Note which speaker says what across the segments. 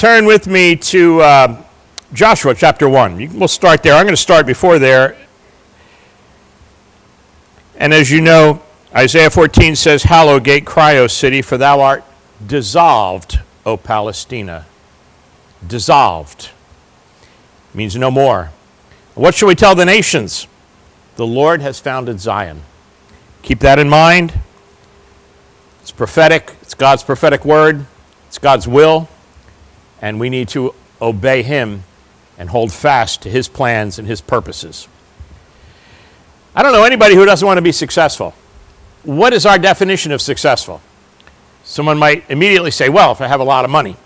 Speaker 1: turn with me to uh, Joshua chapter 1. You- We'll start there. I'm going to start before there. And as you know, Isaiah 14 says, Hallow gate, cry, O city, for thou art dissolved, O Palestina. Dissolved means no more. What shall we tell the nations? The Lord has founded Zion. Keep that in mind. It's prophetic, it's God's prophetic word, it's God's will, and we need to obey Him and hold fast to His plans and His purposes. I don't know anybody who doesn't want to be successful. What is our definition of successful? Someone might immediately say, well, if I have a lot of money.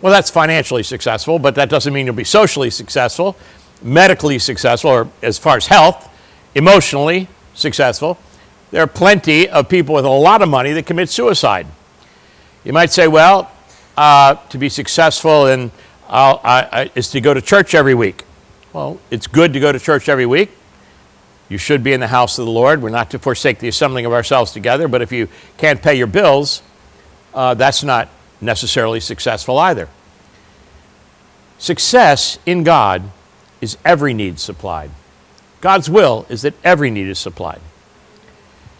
Speaker 1: Well, that's financially successful, but that doesn't mean you'll be socially successful, medically successful, or as far as health, emotionally successful. There are plenty of people with a lot of money that commit suicide. You might say, well, uh, to be successful I, is to go to church every week. Well, it's good to go to church every week. You should be in the house of the Lord. We're not to forsake the assembling of ourselves together, but if you can't pay your bills, uh, that's not necessarily successful either. Success in God is every need supplied. God's will is that every need is supplied.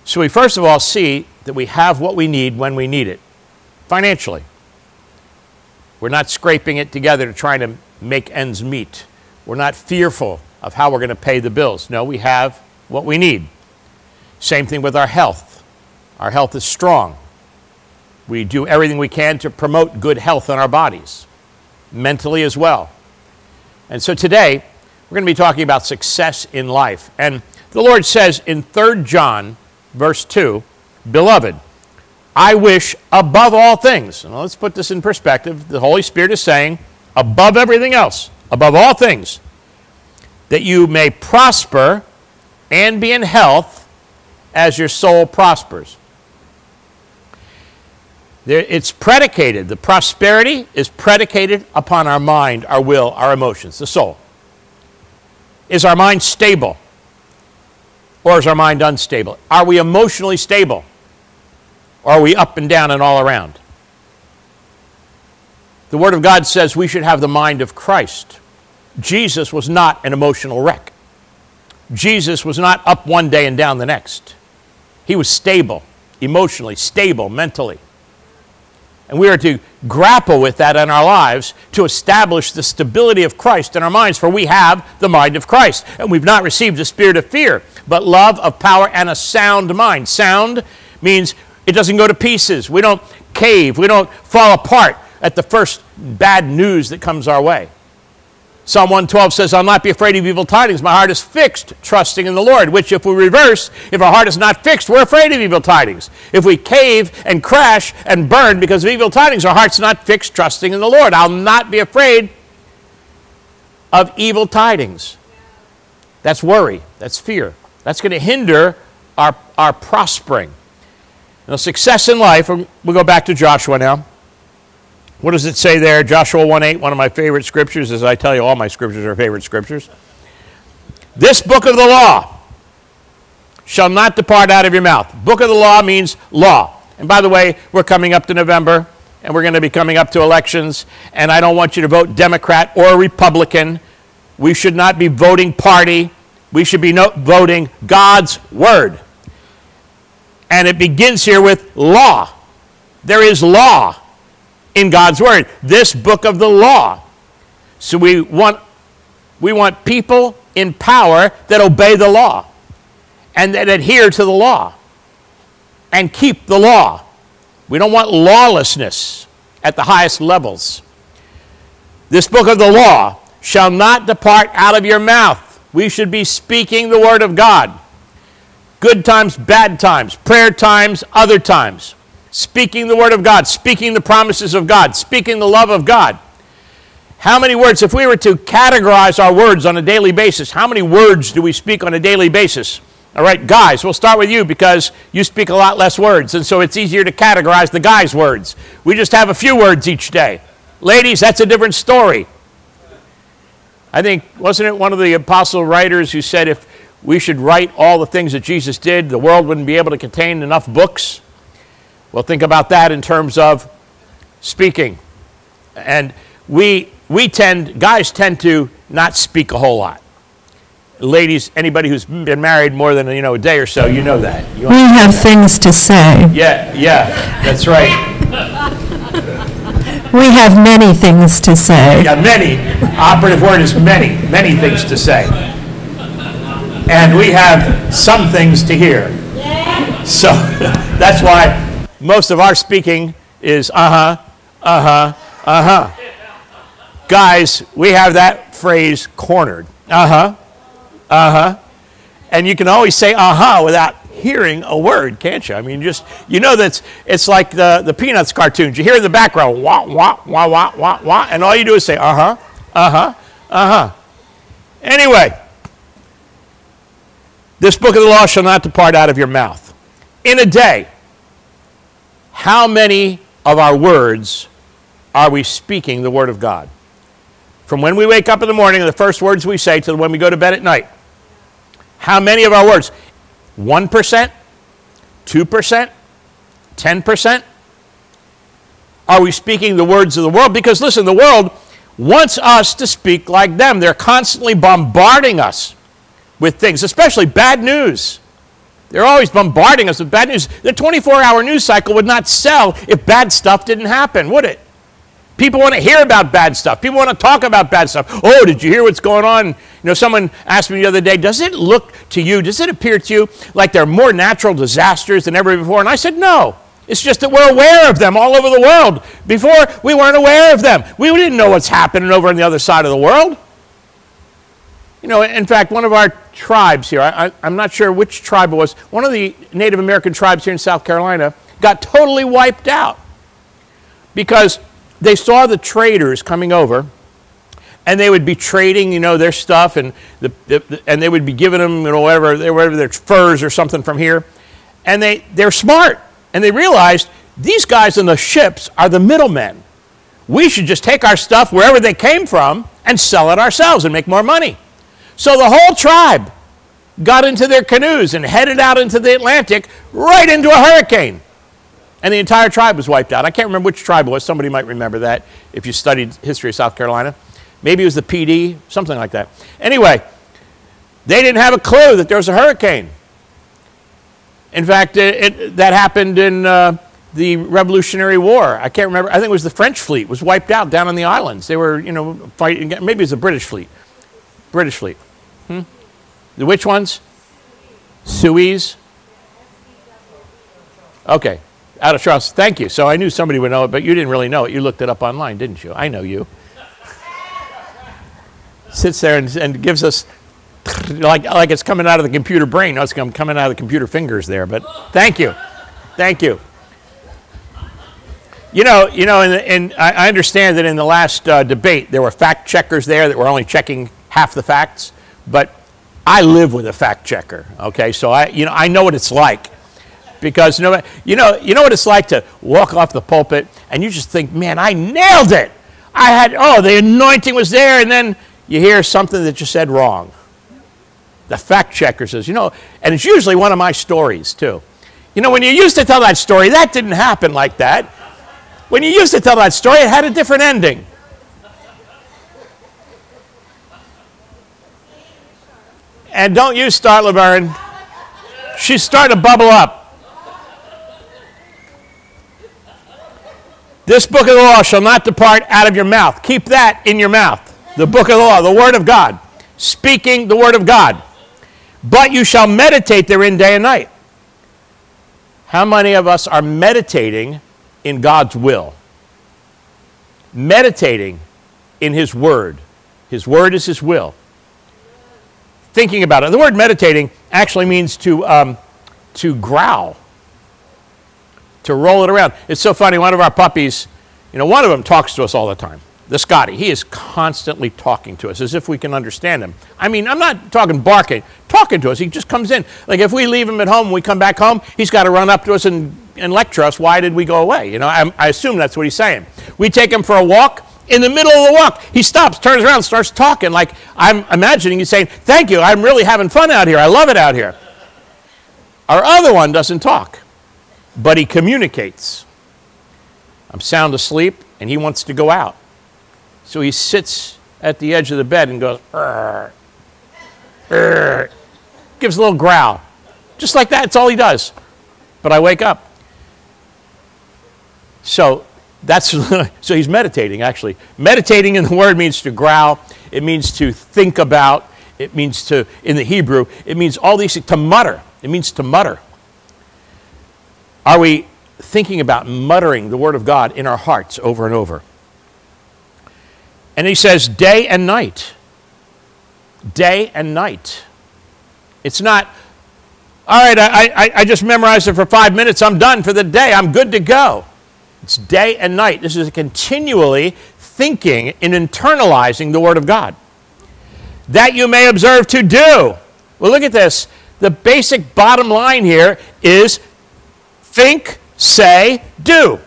Speaker 1: So we first of all see that we have what we need when we need it, financially. We're not scraping it together to try to make ends meet. We're not fearful of how we're going to pay the bills. No, we have what we need. Same thing with our health. Our health is strong. We do everything we can to promote good health in our bodies, mentally as well. And so today, we're going to be talking about success in life. And the Lord says in 3 John, verse 2, Beloved, I wish above all things, and let's put this in perspective. The Holy Spirit is saying, above everything else, above all things, that you may prosper and be in health as your soul prospers. It's predicated, the prosperity is predicated upon our mind, our will, our emotions, the soul. Is our mind stable? Or is our mind unstable? Are we emotionally stable? Or are we up and down and all around? The Word of God says we should have the mind of Christ. Jesus was not an emotional wreck. Jesus was not up one day and down the next. He was stable, emotionally, stable mentally. And we are to grapple with that in our lives to establish the stability of Christ in our minds, for we have the mind of Christ. And we've not received the spirit of fear, but love, of power, and a sound mind. Sound means it doesn't go to pieces. We don't cave. We don't fall apart at the first bad news that comes our way. Psalm 112 says, I'll not be afraid of evil tidings. My heart is fixed, trusting in the Lord. Which, if we reverse, if our heart is not fixed, we're afraid of evil tidings. If we cave and crash and burn because of evil tidings, our heart's not fixed, trusting in the Lord. I'll not be afraid of evil tidings. That's worry, that's fear. That's going to hinder our, our prospering. Now, success in life, we'll go back to Joshua now. What does it say there? Joshua 1 8, one of my favorite scriptures, as I tell you, all my scriptures are favorite scriptures. This book of the law shall not depart out of your mouth. Book of the law means law. And by the way, we're coming up to November, and we're going to be coming up to elections, and I don't want you to vote Democrat or Republican. We should not be voting party. We should be no- voting God's word. And it begins here with law. There is law in God's Word, this book of the law. So we want, we want people in power that obey the law and that adhere to the law and keep the law. We don't want lawlessness at the highest levels. This book of the law shall not depart out of your mouth. We should be speaking the Word of God. Good times, bad times, prayer times, other times speaking the Word of God, speaking the promises of God, speaking the love of God. How many words, if we were to categorize our words on a daily basis, how many words do we speak on a daily basis? All right, guys, we'll start with you because you speak a lot less words, and so it's easier to categorize the guys' words. We just have a few words each day. Ladies, that's a different story. I think, wasn't it one of the apostle writers who said if we should write all the things that Jesus did, the world wouldn't be able to contain enough books? Well, think about that in terms of speaking. And we, we tend, guys tend to not speak a whole lot. Ladies, anybody who's been married more than you know a day or so, you know that. You
Speaker 2: We have things to say.
Speaker 1: yeah, yeah, that's right.
Speaker 2: We have many things to say.
Speaker 1: Yeah, many. Operative word is many, many things to say. And we have some things to hear. So that's why most of our speaking is uh huh, uh huh, uh huh. Guys, we have that phrase cornered. Uh huh, uh huh. And you can always say uh huh without hearing a word, can't you? I mean, just, you know, that's, it's like the, the Peanuts cartoons. You hear in the background, wah, wah, wah, wah, wah, wah, and all you do is say, uh huh, uh huh, uh huh. Anyway, this book of the law shall not depart out of your mouth. In a day, how many of our words are we speaking the word of God? From when we wake up in the morning, the first words we say to when we go to bed at night. How many of our words? 1%? 2%? 10%? Are we speaking the words of the world? Because listen, the world wants us to speak like them. They're constantly bombarding us with things, especially bad news. They're always bombarding us with bad news. The 24 hour news cycle would not sell if bad stuff didn't happen, would it? People want to hear about bad stuff. People want to talk about bad stuff. Oh, did you hear what's going on? You know, someone asked me the other day, does it look to you, does it appear to you like there are more natural disasters than ever before? And I said, no. It's just that we're aware of them all over the world. Before, we weren't aware of them. We didn't know what's happening over on the other side of the world. You know, in fact, one of our tribes here, I, am not sure which tribe it was, one of the Native American tribes here in South Carolina got totally wiped out because they saw the traders coming over and they would be trading, you know, their stuff and, the, the, and they would be giving them, you know, whatever, whatever their furs or something from here. And they, they're smart and they realized these guys in the ships are the middlemen. We should just take our stuff wherever they came from and sell it ourselves and make more money. So the whole tribe got into their canoes and headed out into the Atlantic right into a hurricane. And the entire tribe was wiped out. I can't remember which tribe it was. Somebody might remember that if you studied history of South Carolina. Maybe it was the Pee Dee, something like that. Anyway, they didn't have a clue that there was a hurricane. In fact, it, it, that happened in uh, the Revolutionary War. I can't remember. I think it was the French fleet was wiped out down on the islands. They were, you know, fighting. Maybe it was the British fleet. British fleet. Hmm? The which ones? Sewee. Okay, out of trust. Thank you. So I knew somebody would know it, but you didn't really know it. You looked it up online, didn't you? I know you. Sits there and, and gives us like, like it's coming out of the computer brain. No, it's coming out of the computer fingers there, but thank you. Thank you. You know, you know, and, and I understand that in the last uh, debate there were fact checkers there that were only checking half the facts, but I live with a fact checker. Okay, so I, you know, I know what it's like because you know, you know, you know what it's like to walk off the pulpit and you just think, man, I nailed it. I had, oh, the anointing was there, and then you hear something that you said wrong. The fact checker says, you know, and it's usually one of my stories too. You know, when you used to tell that story, that didn't happen like that. When you used to tell that story, it had a different ending. And don't you start, Laverne. She's starting to bubble up. This book of the law shall not depart out of your mouth. Keep that in your mouth. The book of the law, the word of God. Speaking the word of God. But you shall meditate therein day and night. How many of us are meditating in God's will? Meditating in His word. His word is His will. Thinking about it. The word meditating actually means to, um, to growl to roll it around. It's so funny. One of our puppies, you know, one of them talks to us all the time. The Scotty, he is constantly talking to us as if we can understand him. I mean, I'm not talking barking, talking to us. He just comes in. Like if we leave him at home, we come back home, he's got to run up to us and, and lecture us. Why did we go away? You know, I, I assume that's what he's saying. We take him for a walk. In the middle of the walk, he stops, turns around, starts talking. Like I'm imagining he's saying, Thank you, I'm really having fun out here. I love it out here. Our other one doesn't talk but he communicates. I'm sound asleep, and he wants to go out. So he sits at the edge of the bed and goes, "Arr, arr," gives a little growl. Just like that, it's all he does. But I wake up. So that's so he's meditating actually. Meditating in the word means to growl, it means to think about, it means to in the Hebrew, it means all these to mutter. It means to mutter. Are we thinking about muttering the word of God in our hearts over and over? And he says day and night. Day and night. It's not, all right, I, I, I just memorized it for five minutes, I'm done for the day, I'm good to go. It's day and night. This is continually thinking and internalizing the Word of God. That you may observe to do. Well, look at this. The basic bottom line here is think, say, do.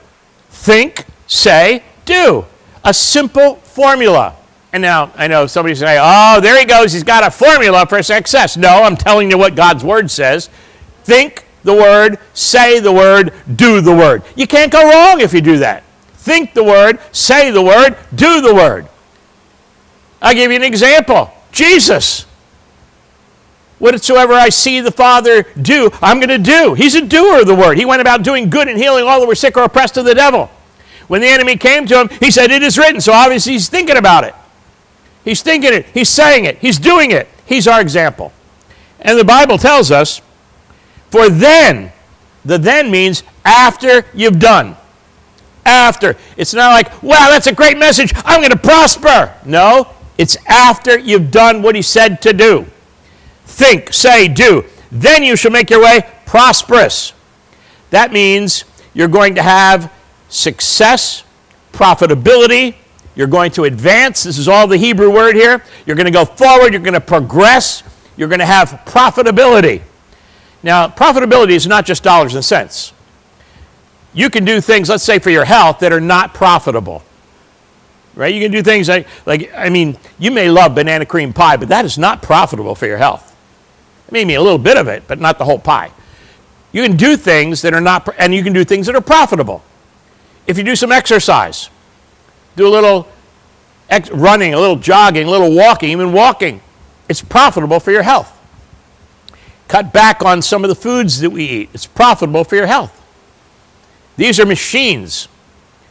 Speaker 1: Think, say, do. A simple formula. And now I know somebody's saying, oh, there he goes. He's got a formula for success. No, I'm telling you what God's Word says. Think, the word, say the word, do the word. You can't go wrong if you do that. Think the word, say the word, do the word. I'll give you an example Jesus. Whatsoever I see the Father do, I'm going to do. He's a doer of the word. He went about doing good and healing all that were sick or oppressed of the devil. When the enemy came to him, he said, It is written. So obviously he's thinking about it. He's thinking it. He's saying it. He's doing it. He's our example. And the Bible tells us for then, the then means after you've done. After. It's not like, wow, that's a great message. I'm going to prosper. No, it's after you've done what he said to do. Think, say, do. Then you shall make your way prosperous. That means you're going to have success, profitability, you're going to advance. This is all the Hebrew word here. You're going to go forward, you're going to progress, you're going to have profitability. Now, profitability is not just dollars and cents. You can do things, let's say for your health, that are not profitable. Right? You can do things like, like I mean, you may love banana cream pie, but that is not profitable for your health. Maybe a little bit of it, but not the whole pie. You can do things that are not, and you can do things that are profitable. If you do some exercise, do a little running, a little jogging, a little walking, even walking, it's profitable for your health. Cut back on some of the foods that we eat. It's profitable for your health. These are machines.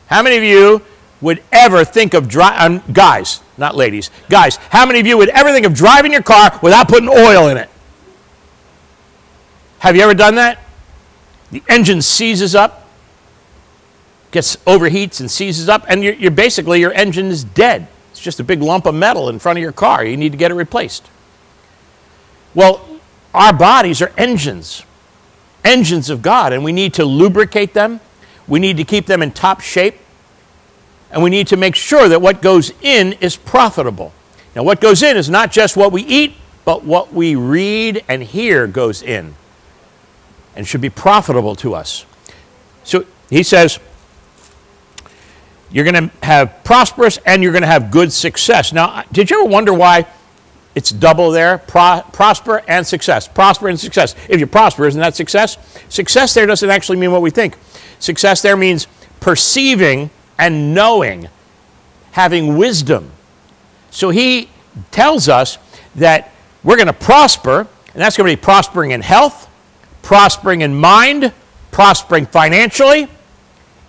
Speaker 1: How many of you would ever think of driving, um, guys, not ladies, guys, how many of you would ever think of driving your car without putting oil in it? Have you ever done that? The engine seizes up, gets overheats and seizes up, and you're, you're basically, your engine is dead. It's just a big lump of metal in front of your car. You need to get it replaced. Well, our bodies are engines, engines of God, and we need to lubricate them. We need to keep them in top shape. And we need to make sure that what goes in is profitable. Now, what goes in is not just what we eat, but what we read and hear goes in and should be profitable to us. So he says, you're going to have prosperous and you're going to have good success. Now, did you ever wonder why it's double there, pro prosper and success. Prosper and success. If you prosper, isn't that success? Success there doesn't actually mean what we think. Success there means perceiving and knowing, having wisdom. So he tells us that we're going to prosper, and that's going to be prospering in health, prospering in mind, prospering financially,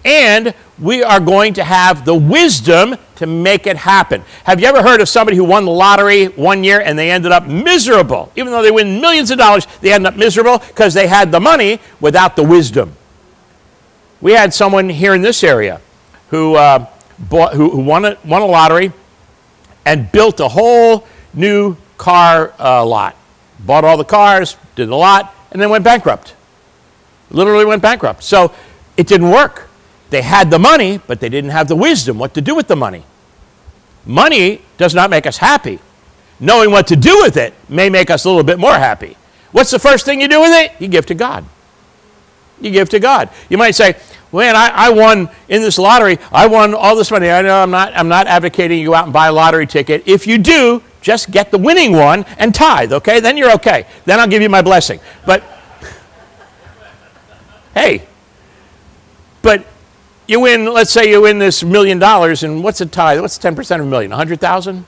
Speaker 1: and we are going to have the wisdom to make it happen. Have you ever heard of somebody who won the lottery one year and they ended up miserable? Even though they win millions of dollars, they end up miserable because they had the money without the wisdom. We had someone here in this area who, uh, bought, who, who won, a, won a lottery and built a whole new car uh, lot. Bought all the cars, did the lot, and then went bankrupt. Literally went bankrupt. So it didn't work. They had the money, but they didn't have the wisdom what to do with the money. Money does not make us happy. Knowing what to do with it may make us a little bit more happy. What's the first thing you do with it? You give to God. You give to God. You might say, man, I, I won in this lottery. I won all this money. I know I'm not, I'm not advocating you go out and buy a lottery ticket. If you do, just get the winning one and tithe, okay? Then you're okay. Then I'll give you my blessing. But, hey, but you win, let's say you win this million dollars, and what's a tithe? What's 10% of a million? 100,000?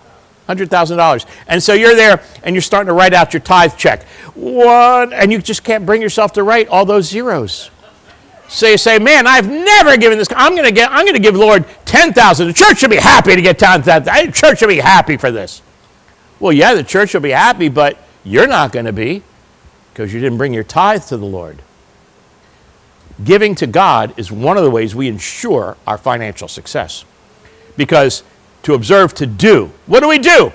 Speaker 1: $100,000. And so you're there and you're starting to write out your tithe check. One, and you just can't bring yourself to write all those zeros. So you say, man, I've never given this. I'm going to get, I'm going to give Lord 10,000. The church should be happy to get 10,000. The church should be happy for this. Well, yeah, the church will be happy, but you're not going to be because you didn't bring your tithe to the Lord. Giving to God is one of the ways we ensure our financial success. Because to observe to do, what do we do?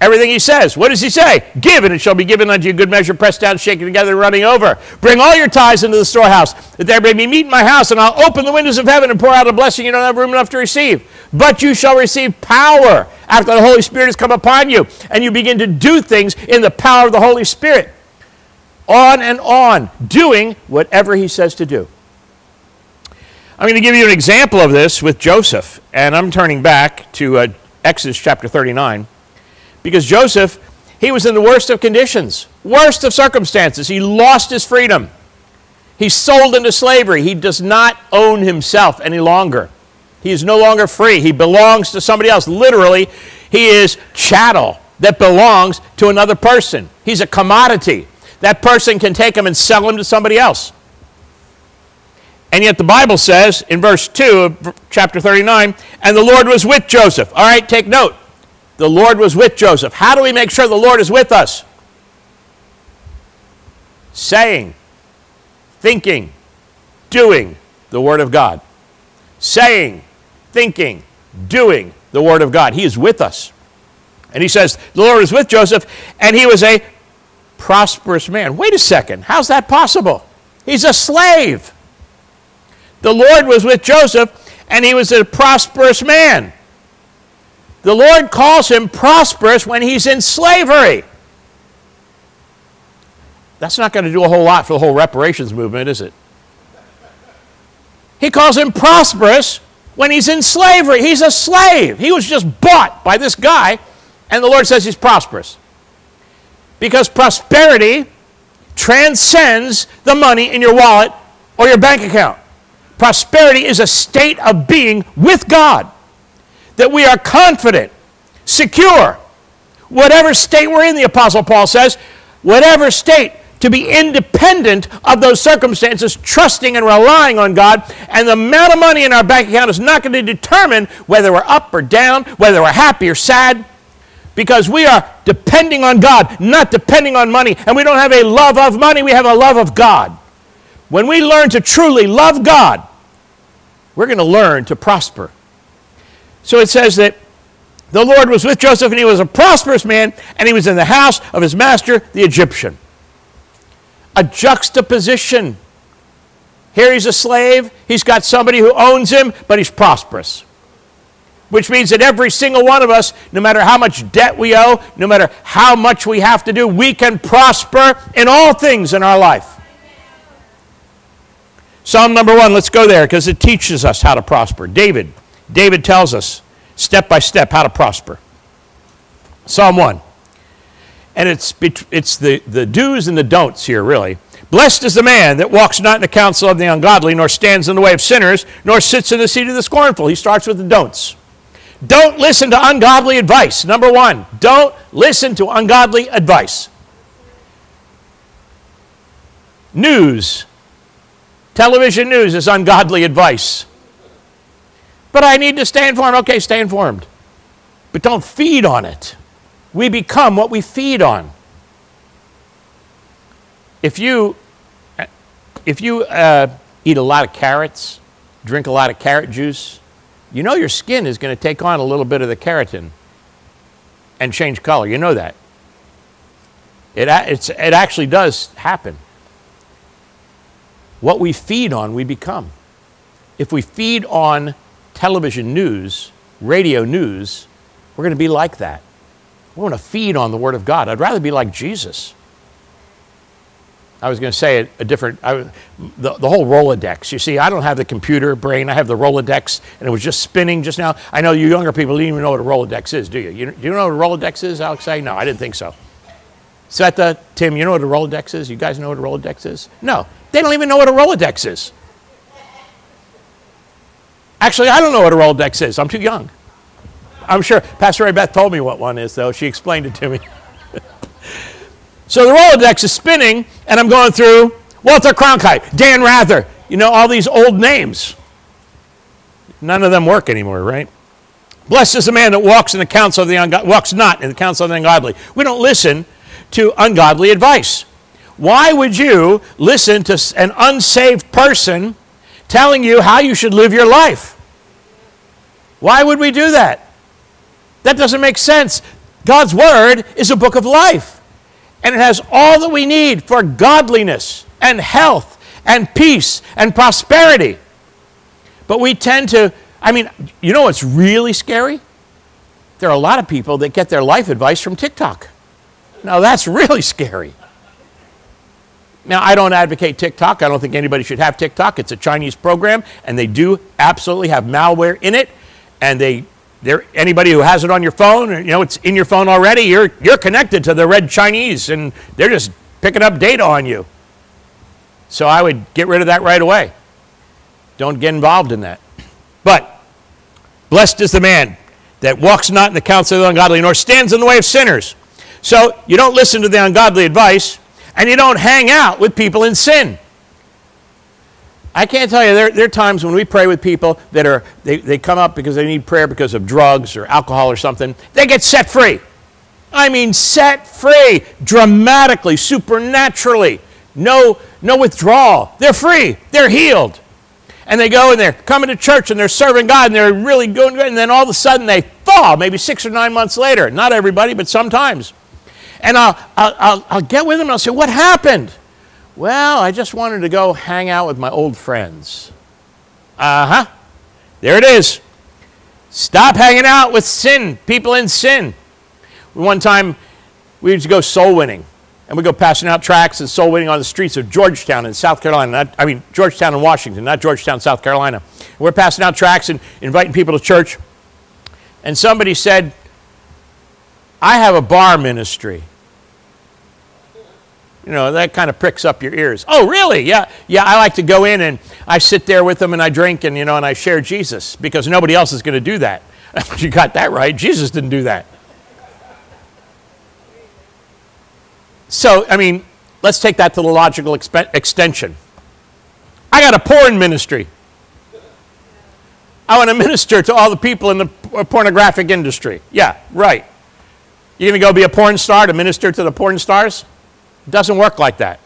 Speaker 1: Everything he says. What does he say? Give, and it shall be given unto you good measure, pressed down, shaken together, running over. Bring all your tithes into the storehouse, that there may be meat in my house, and I'll open the windows of heaven and pour out a blessing you don't have room enough to receive. But you shall receive power after the Holy Spirit has come upon you, and you begin to do things in the power of the Holy Spirit. On and on, doing whatever he says to do. I'm going to give you an example of this with Joseph, and I'm turning back to uh, Exodus chapter 39 because Joseph, he was in the worst of conditions, worst of circumstances. He lost his freedom. He's sold into slavery. He does not own himself any longer. He is no longer free. He belongs to somebody else. Literally, he is chattel that belongs to another person. He's a commodity. That person can take him and sell him to somebody else. And yet the Bible says in verse 2 of chapter 39, and the Lord was with Joseph. All right, take note. The Lord was with Joseph. How do we make sure the Lord is with us? Saying, thinking, doing the Word of God. Saying, thinking, doing the Word of God. He is with us. And he says, the Lord is with Joseph, and he was a prosperous man. Wait a second. How's that possible? He's a slave. The Lord was with Joseph, and he was a prosperous man. The Lord calls him prosperous when he's in slavery. That's not going to do a whole lot for the whole reparations movement, is it? He calls him prosperous when he's in slavery. He's a slave. He was just bought by this guy, and the Lord says he's prosperous. Because prosperity transcends the money in your wallet or your bank account. Prosperity is a state of being with God, that we are confident, secure. Whatever state we're in, the Apostle Paul says, whatever state, to be independent of those circumstances, trusting and relying on God. And the amount of money in our bank account is not going to determine whether we're up or down, whether we're happy or sad, because we are depending on God, not depending on money. And we don't have a love of money, we have a love of God. When we learn to truly love God, we're going to learn to prosper. So it says that the Lord was with Joseph, and he was a prosperous man, and he was in the house of his master, the Egyptian. A juxtaposition. Here he's a slave, he's got somebody who owns him, but he's prosperous. Which means that every single one of us, no matter how much debt we owe, no matter how much we have to do, we can prosper in all things in our life. Psalm number one, let's go there because it teaches us how to prosper. David, David tells us step by step how to prosper. Psalm 1. And it's, it's the, the do's and the don'ts here, really. Blessed is the man that walks not in the counsel of the ungodly, nor stands in the way of sinners, nor sits in the seat of the scornful. He starts with the don'ts. Don't listen to ungodly advice. Number one, don't listen to ungodly advice. News Television news is ungodly advice. But I need to stay informed. Okay, stay informed. But don't feed on it. We become what we feed on. If you, if you uh, eat a lot of carrots, drink a lot of carrot juice, you know your skin is going to take on a little bit of the keratin and change color. You know that. It, it's, it actually does happen. What we feed on, we become. If we feed on television news, radio news, we're going to be like that. We want to feed on the Word of God. I'd rather be like Jesus. I was going to say a, different, I, the, the whole Rolodex. You see, I don't have the computer brain. I have the Rolodex, and it was just spinning just now. I know you younger people don't even know what a Rolodex is, do you? you do you know what a Rolodex is, Alex? No, I didn't think so. Sveta, Tim, you know what a Rolodex is? You guys know what a Rolodex is? No. They don't even know what a Rolodex is. Actually, I don't know what a Rolodex is. I'm too young. I'm sure Pastor Ray Beth told me what one is, though. She explained it to me. so the Rolodex is spinning, and I'm going through Walter Cronkite, Dan Rather, you know, all these old names. None of them work anymore, right? Blessed is the man that walks in the counsel of the ungodly, walks not in the counsel of the ungodly. We don't listen to ungodly advice. Why would you listen to an unsaved person telling you how you should live your life? Why would we do that? That doesn't make sense. God's Word is a book of life, and it has all that we need for godliness and health and peace and prosperity. But we tend to, I mean, you know what's really scary? There are a lot of people that get their life advice from TikTok. Now, that's really scary. Now, I don't advocate TikTok. I don't think anybody should have TikTok. It's a Chinese program, and they do absolutely have malware in it. And they, they're, anybody who has it on your phone, you know, it's in your phone already, you're, you're connected to the red Chinese, and they're just picking up data on you. So I would get rid of that right away. Don't get involved in that. But blessed is the man that walks not in the counsel of the ungodly, nor stands in the way of sinners. So you don't listen to the ungodly advice, and you don't hang out with people in sin. I can't tell you, there, there are times when we pray with people that are, they, they come up because they need prayer because of drugs or alcohol or something. They get set free. I mean, set free dramatically, supernaturally. No, no withdrawal. They're free. They're healed. And they go and they're coming to church and they're serving God and they're really going good. And then all of a sudden they fall, maybe six or nine months later. Not everybody, but sometimes. And I'll, I'll, I'll, I'll get with them and I'll say, What happened? Well, I just wanted to go hang out with my old friends. Uh huh. There it is. Stop hanging out with sin, people in sin. One time we used to go soul winning and we go passing out tracts and soul winning on the streets of Georgetown in South Carolina. Not, I mean, Georgetown in Washington, not Georgetown, South Carolina. We're passing out tracts and inviting people to church. And somebody said, I have a bar ministry. You know, that kind of pricks up your ears. Oh, really? Yeah. Yeah, I like to go in and I sit there with them and I drink and, you know, and I share Jesus because nobody else is going to do that. you got that right. Jesus didn't do that. So, I mean, let's take that to the logical exp- extension. I got a porn ministry. I want to minister to all the people in the uh, pornographic industry. Yeah, right. You're going to go be a porn star to minister to the porn stars? It doesn't work like that.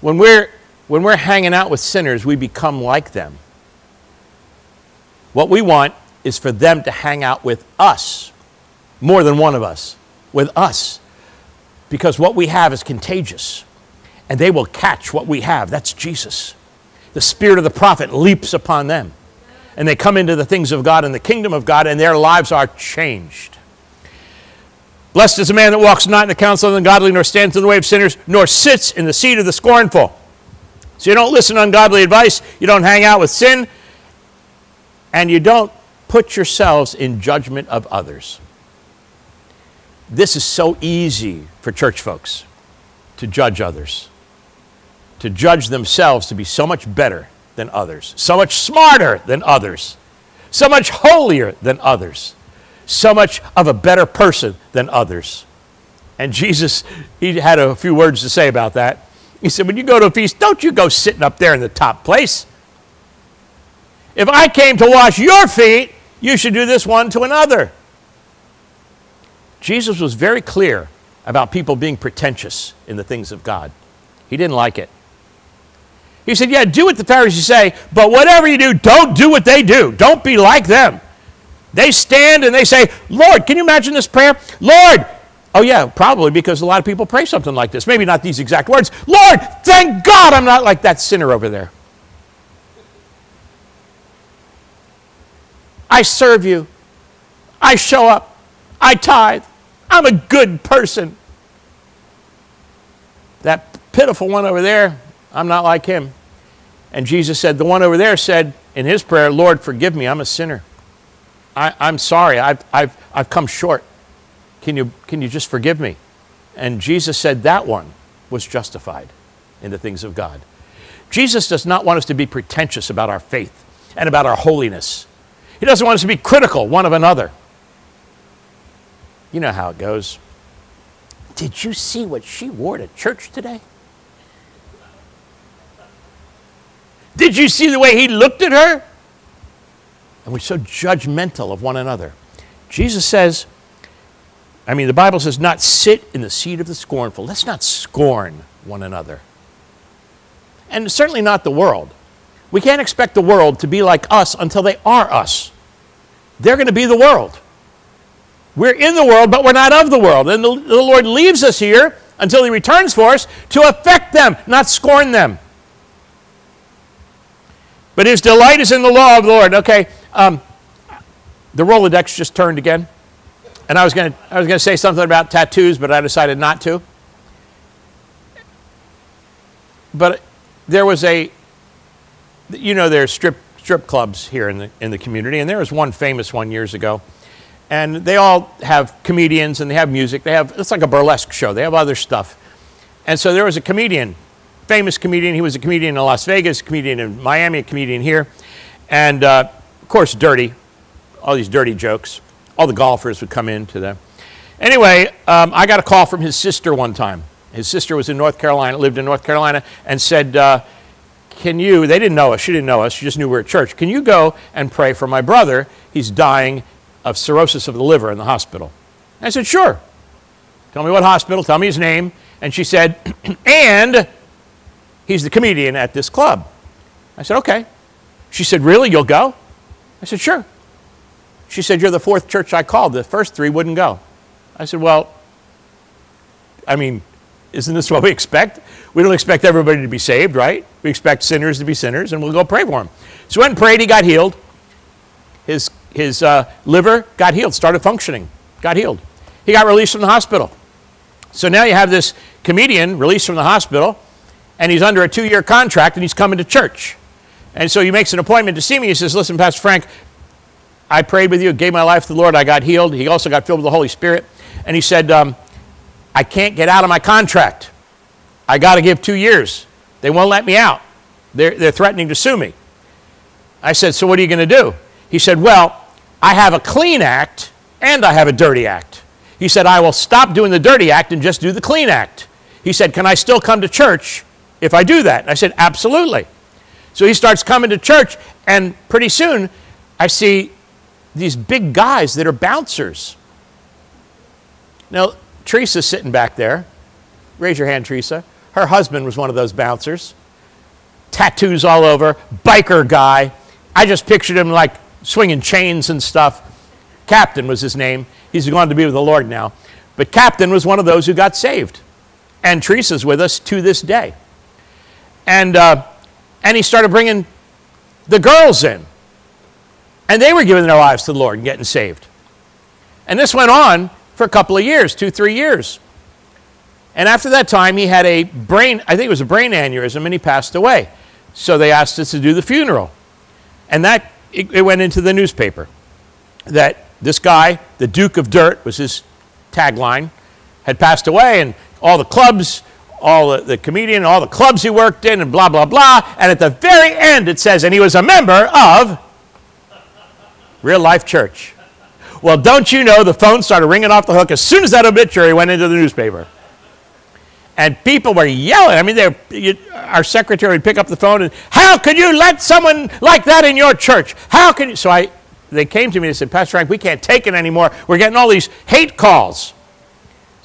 Speaker 1: When we're, when we're hanging out with sinners, we become like them. What we want is for them to hang out with us, more than one of us, with us because what we have is contagious and they will catch what we have. That's Jesus. The spirit of the prophet leaps upon them and they come into the things of God and the kingdom of God and their lives are changed. Blessed is the man that walks not in the counsel of the ungodly, nor stands in the way of sinners, nor sits in the seat of the scornful. So you don't listen to ungodly advice, you don't hang out with sin, and you don't put yourselves in judgment of others. This is so easy for church folks to judge others, to judge themselves to be so much better than others, so much smarter than others, so much holier than others, so much of a better person than others. And Jesus, he had a few words to say about that. He said, When you go to a feast, don't you go sitting up there in the top place. If I came to wash your feet, you should do this one to another. Jesus was very clear about people being pretentious in the things of God. He didn't like it. He said, Yeah, do what the Pharisees say, but whatever you do, don't do what they do. Don't be like them. They stand and they say, Lord, can you imagine this prayer? Lord, oh yeah, probably because a lot of people pray something like this. Maybe not these exact words. Lord, thank God I'm not like that sinner over there. I serve you. I show up. I tithe. I'm a good person. That pitiful one over there, I'm not like him. And Jesus said, The one over there said in his prayer, Lord, forgive me, I'm a sinner. I, am sorry, I've, I've, I've come short. Can you, can you just forgive me? And Jesus said that one was justified in the things of God. Jesus does not want us to be pretentious about our faith and about our holiness. He doesn't want us to be critical one of another. You know how it goes. Did you see what she wore to church today? Did you see the way he looked at her? And we're so judgmental of one another. Jesus says, I mean, the Bible says, not sit in the seat of the scornful. Let's not scorn one another. And certainly not the world. We can't expect the world to be like us until they are us. They're going to be the world. We're in the world, but we're not of the world. And the, the Lord leaves us here until He returns for us to affect them, not scorn them. But His delight is in the law of the Lord. Okay, um, the Rolodex just turned again. And I was going to say something about tattoos, but I decided not to. But there was a you know there's strip strip clubs here in the in the community and there was one famous one years ago. And they all have comedians and they have music. They have it's like a burlesque show. They have other stuff. And so there was a comedian, famous comedian. He was a comedian in Las Vegas, comedian in Miami, a comedian here. And uh, of course, dirty, all these dirty jokes all the golfers would come in to them. Anyway, um, I got a call from his sister one time. His sister was in North Carolina, lived in North Carolina, and said, uh, Can you, they didn't know us, she didn't know us, she just knew we were at church. Can you go and pray for my brother? He's dying of cirrhosis of the liver in the hospital. I said, Sure. Tell me what hospital, tell me his name. And she said, And he's the comedian at this club. I said, Okay. She said, Really? You'll go? I said, Sure. She said, You're the fourth church I called. The first three wouldn't go. I said, Well, I mean, isn't this what we expect? We don't expect everybody to be saved, right? We expect sinners to be sinners, and we'll go pray for him. So when prayed, he got healed. His, his uh, liver got healed, started functioning, got healed. He got released from the hospital. So now you have this comedian released from the hospital, and he's under a two year contract, and he's coming to church. And so he makes an appointment to see me. He says, Listen, Pastor Frank, I prayed with you, gave my life to the Lord, I got healed. He also got filled with the Holy Spirit. And he said, um, I can't get out of my contract. I got to give two years. They won't let me out. They're, they're threatening to sue me. I said, So what are you going to do? He said, Well, I have a clean act and I have a dirty act. He said, I will stop doing the dirty act and just do the clean act. He said, Can I still come to church if I do that? I said, Absolutely. So he starts coming to church, and pretty soon I see these big guys that are bouncers. Now, Teresa's sitting back there. Raise your hand, Teresa. Her husband was one of those bouncers. Tattoos all over, biker guy. I just pictured him like swinging chains and stuff. Captain was his name. He's gone to be with the Lord now. But Captain was one of those who got saved. And Teresa's with us to this day. And, uh, and he started bringing the girls in. And they were giving their lives to the Lord and getting saved. And this went on for a couple of years, two, three years. And after that time, he had a brain, I think it was a brain aneurysm, and he passed away. So they asked us to do the funeral. And that, it, it went into the newspaper that this guy, the Duke of Dirt, was his tagline, had passed away, and all the clubs, all the, the comedian, all the clubs he worked in, and blah, blah, blah. And at the very end, it says, and he was a member of Real life church. Well, don't you know the phone started ringing off the hook as soon as that obituary went into the newspaper. And people were yelling. I mean, you, our secretary would pick up the phone and, How could you let someone like that in your church? How can you? So I, they came to me and said, Pastor Frank, we can't take it anymore. We're getting all these hate calls.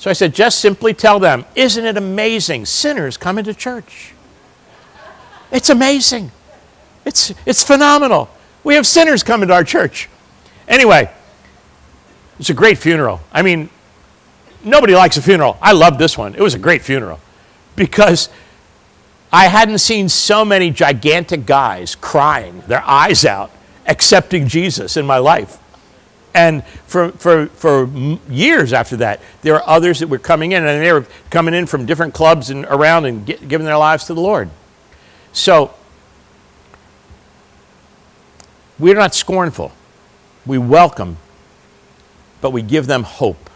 Speaker 1: So I said, Just simply tell them, Isn't it amazing? Sinners come into church. It's amazing. It's, it's phenomenal. We have sinners coming to our church. Anyway, it's a great funeral. I mean, nobody likes a funeral. I loved this one. It was a great funeral because I hadn't seen so many gigantic guys crying their eyes out, accepting Jesus in my life. And for, for, for years after that, there were others that were coming in, and they were coming in from different clubs and around and get, giving their lives to the Lord. So we're not scornful. We welcome, but we give them hope,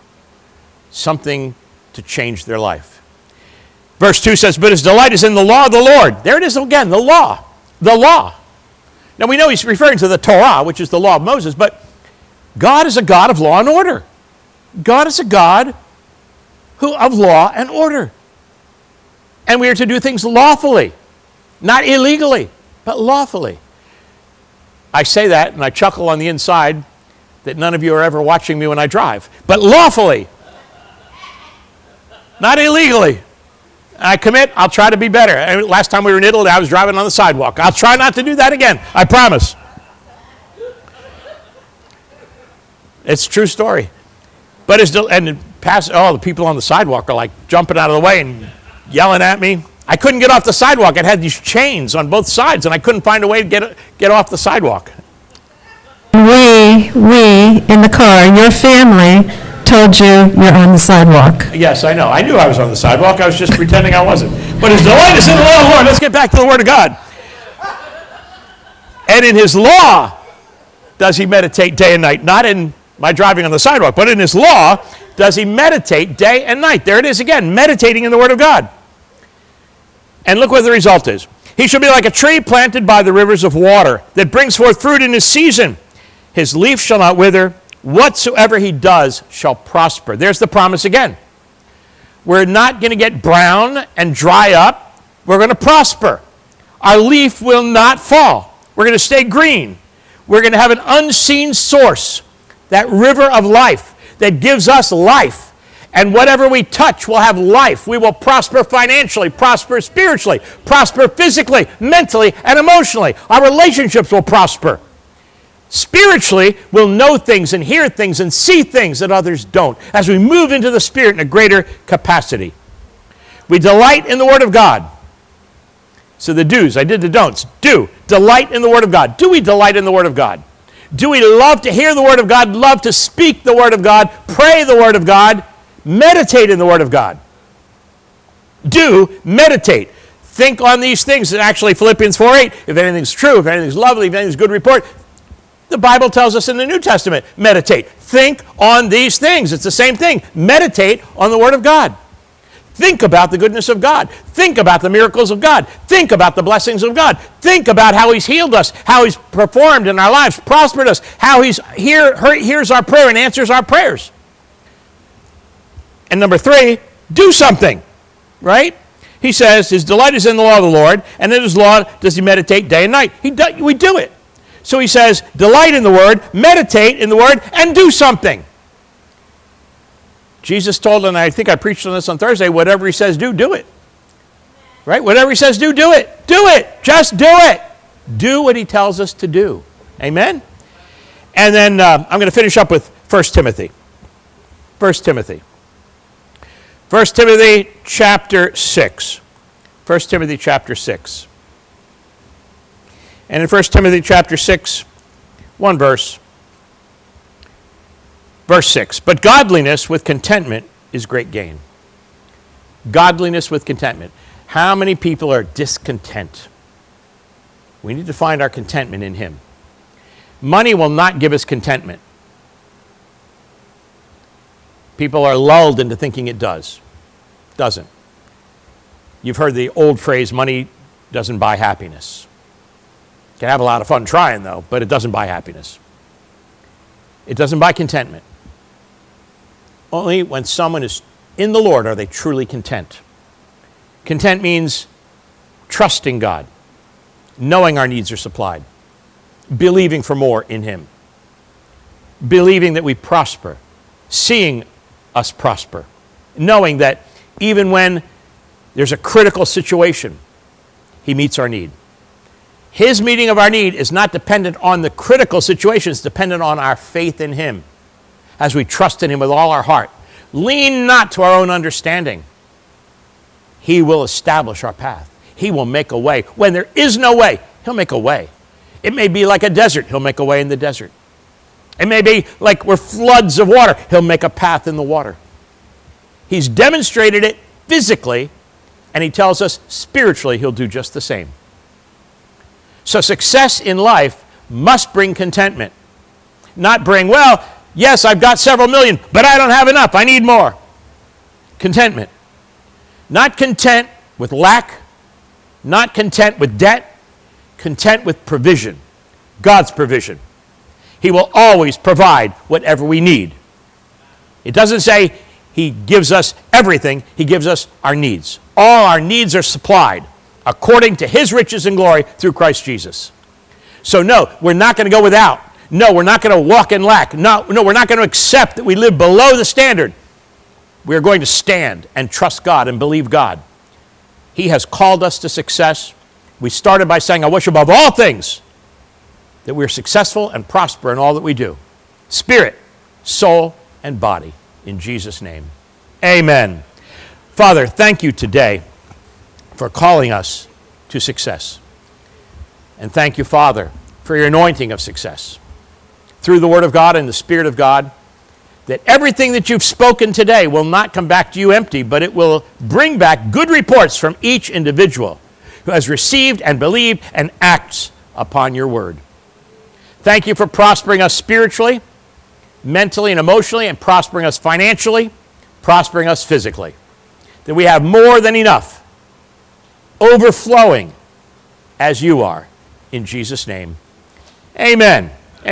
Speaker 1: something to change their life. Verse 2 says, But his delight is in the law of the Lord. There it is again, the law. The law. Now we know he's referring to the Torah, which is the law of Moses, but God is a God of law and order. God is a God who of law and order. And we are to do things lawfully, not illegally, but lawfully. I say that and I chuckle on the inside that none of you are ever watching me when I drive, but lawfully, not illegally. I commit, I'll try to be better. Last time we were in Italy, I was driving on the sidewalk. I'll try not to do that again. I promise. It's a true story. But it's, and pass, oh, the people on the sidewalk are like jumping out of the way and yelling at me. I couldn't get off the sidewalk. It had these chains on both sides, and I couldn't find a way to get, get off the sidewalk.
Speaker 2: We, we in the car, your family, told you you're on the sidewalk.
Speaker 1: Yes, I know. I knew I was on the sidewalk. I was just pretending I wasn't. But his delight is in the law of the Lord. Let's get back to the Word of God. And in his law does he meditate day and night. Not in my driving on the sidewalk, but in his law does he meditate day and night. There it is again, meditating in the Word of God. And look what the result is. He shall be like a tree planted by the rivers of water that brings forth fruit in his season. His leaf shall not wither whatsoever he does shall prosper. There's the promise again. We're not going to get brown and dry up. We're going to prosper. Our leaf will not fall. We're going to stay green. We're going to have an unseen source, that river of life that gives us life. And whatever we touch will have life. We will prosper financially, prosper spiritually, prosper physically, mentally, and emotionally. Our relationships will prosper spiritually we'll know things and hear things and see things that others don't as we move into the Spirit in a greater capacity. We delight in the Word of God. So the do's, I did the don'ts. Do, delight in the Word of God. Do we delight in the Word of God? Do we love to hear the Word of God, love to speak the Word of God, pray the Word of God, meditate in the Word of God? Do, meditate. Think on these things. Actually, Philippians 4 8, if anything's true, if anything's lovely, if anything's good report, the Bible tells us in the New Testament meditate. Think on these things. It's the same thing. Meditate on the Word of God. Think about the goodness of God. Think about the miracles of God. Think about the blessings of God. Think about how He's healed us, how He's performed in our lives, prospered us, how He's hear, hears our prayer and answers our prayers. And number three, do something, right? He says, His delight is in the law of the Lord, and in His law does He meditate day and night. He do, we do it. So he says, delight in the word, meditate in the word, and do something. Jesus told, and I think I preached on this on Thursday, whatever he says do, do it. Right? Whatever he says do, do it. Do it. Just do it. Do what he tells us to do. Amen? And then uh, I'm going to finish up with 1 Timothy. 1 Timothy. 1 Timothy chapter 6. 1 Timothy chapter 6. And in 1 Timothy chapter 6, one verse, verse 6 But godliness with contentment is great gain. Godliness with contentment. How many people are discontent? We need to find our contentment in Him. Money will not give us contentment. People are lulled into thinking it does. Doesn't. You've heard the old phrase money doesn't buy happiness. Can have a lot of fun trying, though, but it doesn't buy happiness. It doesn't buy contentment. Only when someone is in the Lord are they truly content. Content means trusting God, knowing our needs are supplied, believing for more in Him, believing that we prosper, seeing us prosper, knowing that even when there's a critical situation, He meets our need. His meeting of our need is not dependent on the critical situation, it's dependent on our faith in Him as we trust in Him with all our heart. Lean not to our own understanding. He will establish our path. He will make a way. When there is no way, He'll make a way. It may be like a desert, He'll make a way in the desert. It may be like we're floods of water, He'll make a path in the water. He's demonstrated it physically, and He tells us spiritually He'll do just the same. So success in life must bring contentment. Not bring, well, yes, I've got several million, but I don't have enough. I need more. Contentment. Not content with lack, not content with debt, content with provision, God's provision. He will always provide whatever we need. It doesn't say He gives us everything, He gives us our needs. All our needs are supplied according to His riches and glory through Christ Jesus. So, no, we're not going to go without. No, we're not going to walk in lack. No, no, we're not going to accept that we live below the standard. We are going to stand and trust God and believe God. He has called us to success. We started by saying, I wish above all things that we're successful and prosper in all that we do spirit, soul, and body. In Jesus' name. Amen. Father, thank you today for calling us to success. And thank you, Father, for your anointing of success through the Word of God and the Spirit of God. That everything that you've spoken today will not come back to you empty, but it will bring back good reports from each individual who has received and believed and acts upon your word. Thank you for prospering us spiritually, mentally, and emotionally, and prospering us financially, prospering us physically. That we have more than enough, overflowing as you are. In Jesus' name, amen.